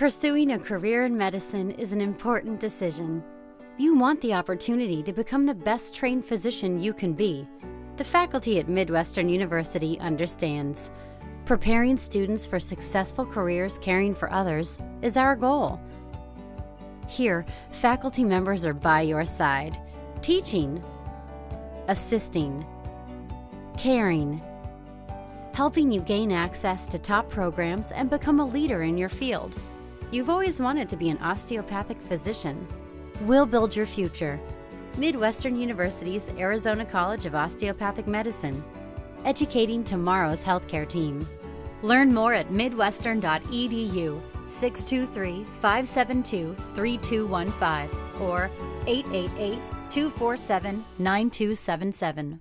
Pursuing a career in medicine is an important decision. You want the opportunity to become the best trained physician you can be. The faculty at Midwestern University understands. Preparing students for successful careers caring for others is our goal. Here, faculty members are by your side, teaching, assisting, caring, helping you gain access to top programs and become a leader in your field. You've always wanted to be an osteopathic physician. We'll build your future. Midwestern University's Arizona College of Osteopathic Medicine, educating tomorrow's healthcare team. Learn more at midwestern.edu 623 572 3215 or 888 247 9277.